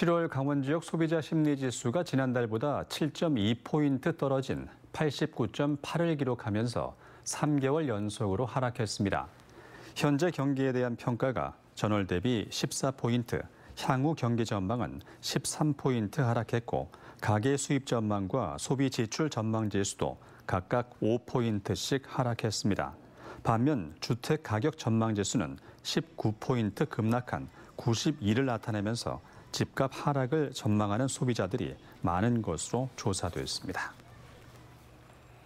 7월 강원 지역 소비자 심리 지수가 지난달보다 7.2포인트 떨어진 89.8을 기록하면서 3개월 연속으로 하락했습니다. 현재 경기에 대한 평가가 전월 대비 14포인트, 향후 경기 전망은 13포인트 하락했고 가계 수입 전망과 소비 지출 전망 지수도 각각 5포인트씩 하락했습니다. 반면 주택 가격 전망 지수는 19포인트 급락한 92를 나타내면서 집값 하락을 전망하는 소비자들이 많은 것으로 조사됐습니다.